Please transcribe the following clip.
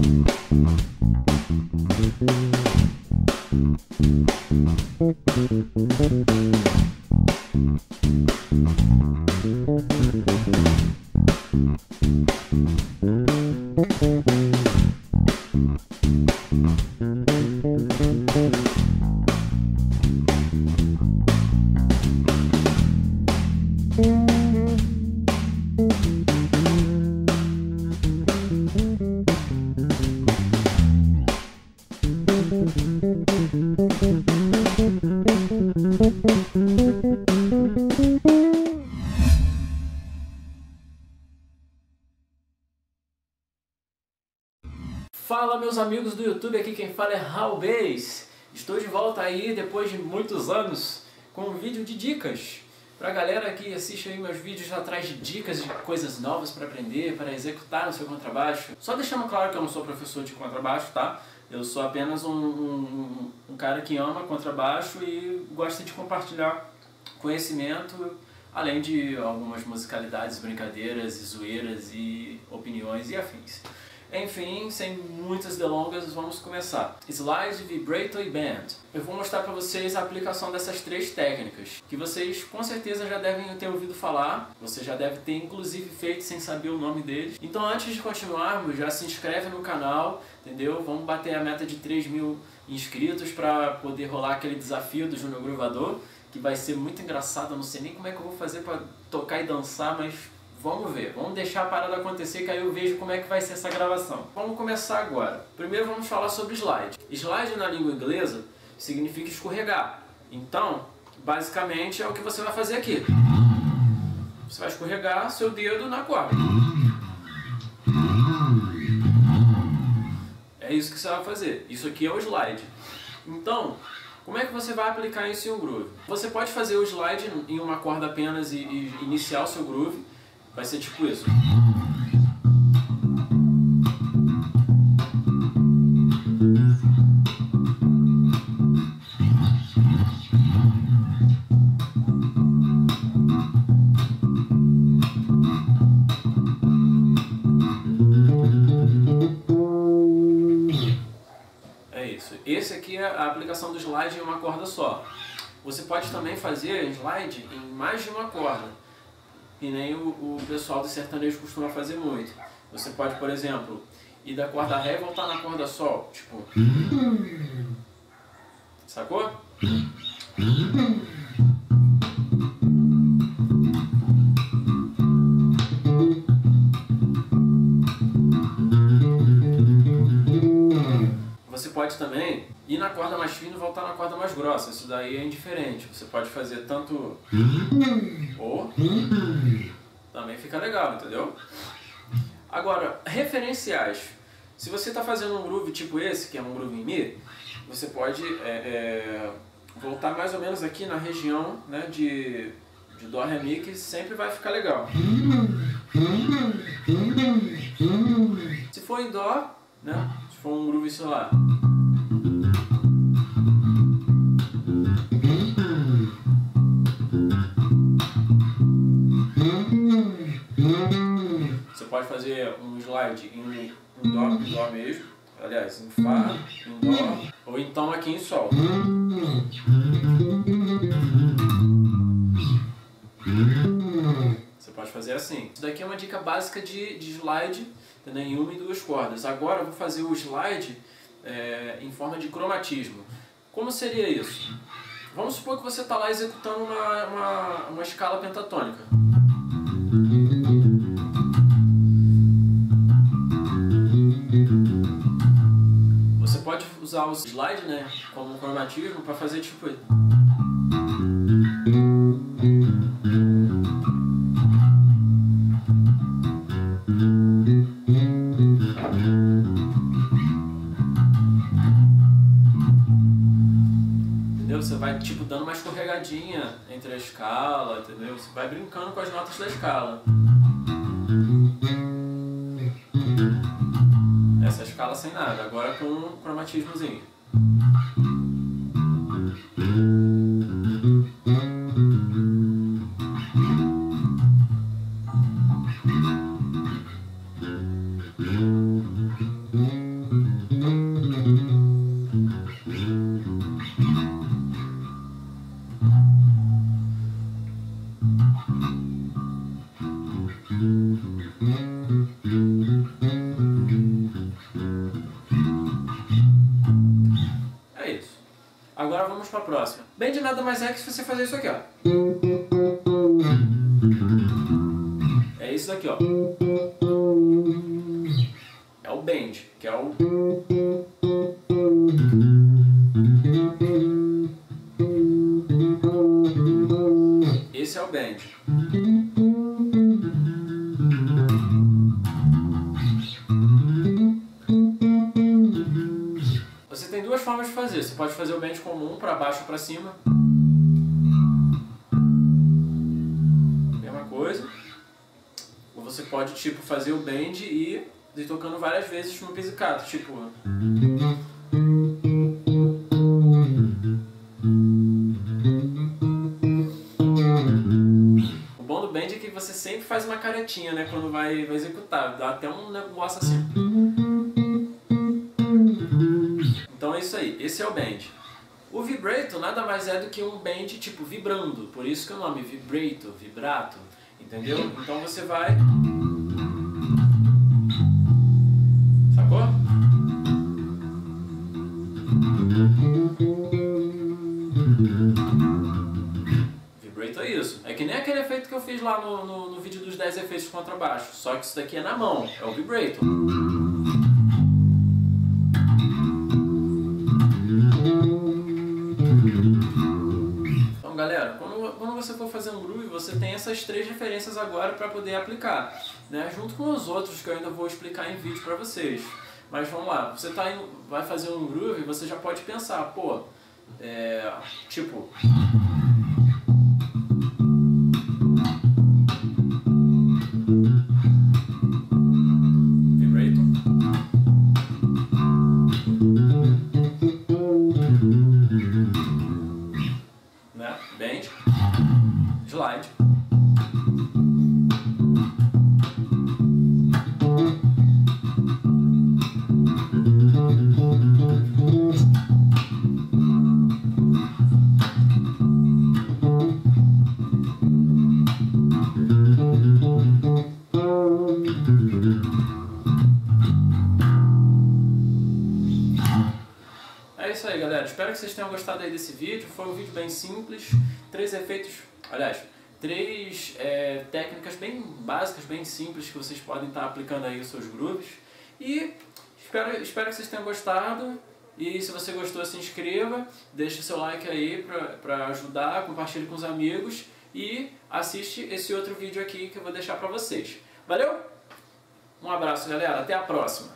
Fala do YouTube, aqui quem fala é Raul Beis. Estou de volta aí depois de muitos anos com um vídeo de dicas para galera que assiste aí meus vídeos atrás de dicas de coisas novas para aprender, para executar no seu contrabaixo. Só deixando claro que eu não sou professor de contrabaixo, tá? Eu sou apenas um, um, um cara que ama contrabaixo e gosta de compartilhar conhecimento, além de algumas musicalidades, brincadeiras e zoeiras e opiniões e afins. Enfim, sem muitas delongas, vamos começar. Slide, Vibrato e Band. Eu vou mostrar para vocês a aplicação dessas três técnicas, que vocês com certeza já devem ter ouvido falar, você já deve ter inclusive feito sem saber o nome deles. Então antes de continuarmos, já se inscreve no canal, entendeu? Vamos bater a meta de 3 mil inscritos para poder rolar aquele desafio do Júnior Gruvador, que vai ser muito engraçado, eu não sei nem como é que eu vou fazer para tocar e dançar, mas Vamos ver, vamos deixar a parada acontecer que aí eu vejo como é que vai ser essa gravação. Vamos começar agora. Primeiro vamos falar sobre slide. Slide na língua inglesa significa escorregar. Então, basicamente é o que você vai fazer aqui. Você vai escorregar seu dedo na corda. É isso que você vai fazer. Isso aqui é o slide. Então, como é que você vai aplicar isso em um groove? Você pode fazer o slide em uma corda apenas e, e iniciar o seu groove Vai ser tipo isso. É isso. Esse aqui é a aplicação do slide em uma corda só. Você pode também fazer slide em mais de uma corda e nem o, o pessoal do sertanejo costuma fazer muito. Você pode, por exemplo, ir da corda Ré e voltar na corda Sol. Tipo. Sacou? Ir na corda mais fina e voltar na corda mais grossa. Isso daí é indiferente. Você pode fazer tanto ou também fica legal, entendeu? Agora, referenciais. Se você está fazendo um groove tipo esse, que é um groove em Mi, você pode é, é, voltar mais ou menos aqui na região né, de, de Dó, Ré, Mi, que sempre vai ficar legal. Se for em Dó, né, se for um groove, sei lá... pode fazer um slide em um dó, em dó mesmo, aliás, em fá, em dó, ou então aqui em sol. Você pode fazer assim. Isso daqui é uma dica básica de, de slide em uma e duas cordas. Agora eu vou fazer o slide é, em forma de cromatismo. Como seria isso? Vamos supor que você está lá executando uma, uma, uma escala pentatônica. Usar o slide né, como cromatismo para fazer tipo Você vai tipo dando uma escorregadinha entre a escala, entendeu? Você vai brincando com as notas da escala. Escala sem nada, agora com um cromatismozinho. Agora vamos para a próxima. Bem de nada mais é que você fazer isso aqui, ó. É isso daqui, ó. É o bend, que é o fazer. O bend comum para baixo para cima. Mesma coisa. Ou você pode tipo fazer o bend e ir tocando várias vezes no pizzicato, tipo O bom do bend é que você sempre faz uma caretinha, né, quando vai, vai executar. Dá até um negócio assim. Então é isso aí, esse é o bend. O vibrato nada mais é do que um bend tipo vibrando, por isso que é o nome vibrato, vibrato, entendeu? Então você vai... Sacou? Vibrato é isso. É que nem aquele efeito que eu fiz lá no, no, no vídeo dos 10 efeitos contrabaixo, só que isso daqui é na mão, é o vibrato. Você for fazer um groove, você tem essas três referências agora para poder aplicar, né? Junto com os outros que eu ainda vou explicar em vídeo para vocês. Mas vamos lá, você tá indo, vai fazer um groove, você já pode pensar, pô, é, tipo... isso aí, galera. Espero que vocês tenham gostado aí desse vídeo. Foi um vídeo bem simples. Três efeitos, aliás, três é, técnicas bem básicas, bem simples que vocês podem estar aplicando aí os seus grooves. E espero, espero que vocês tenham gostado. E se você gostou, se inscreva, deixe seu like aí para ajudar, compartilhe com os amigos e assiste esse outro vídeo aqui que eu vou deixar para vocês. Valeu? Um abraço, galera. Até a próxima.